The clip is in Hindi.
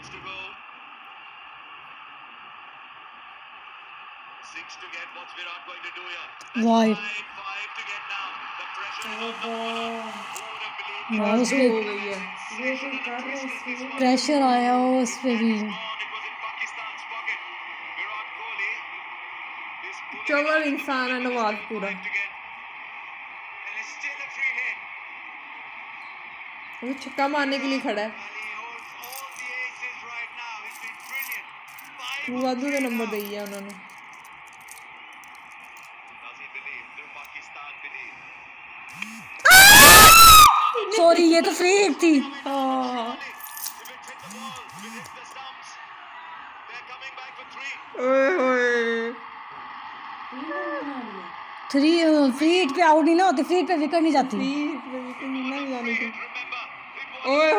balls to go. Six to get. What's Virat going to do here? Wide. Five, five to get now. The pressure believed वाह उस हो है तो हैं इसमें प्रेशर आया हो उस पे भी out. इंसान है नवाज़ पूरा. वो छक्का मारने के लिए खड़ा है Five वो on वाधू three के नंबर now. दे दिया उन्होंने? सॉरी ये तो फ्री हिट थी हाँ थ्री फ्री हिट पे आउट नहीं ना होती फ्री हिट पे विकेट नहीं जाती प्लीज़ मैं विकेट नहीं ना was ओए